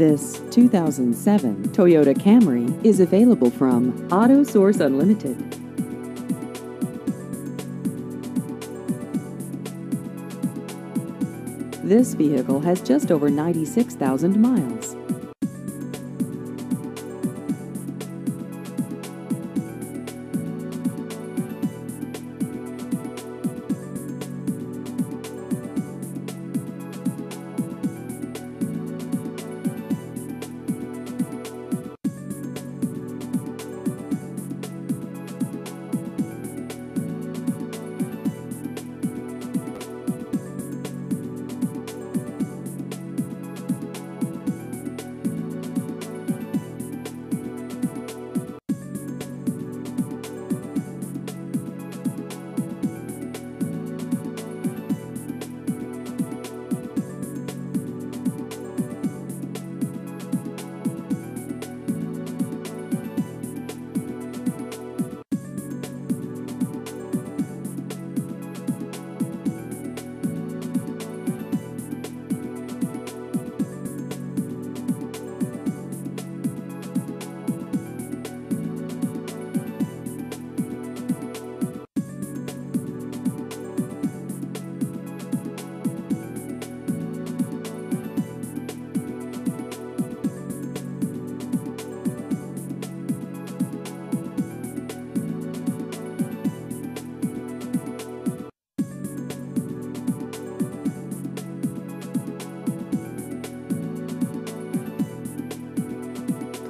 This 2007 Toyota Camry is available from Auto Source Unlimited. This vehicle has just over 96,000 miles.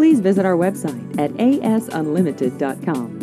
Please visit our website at asunlimited.com.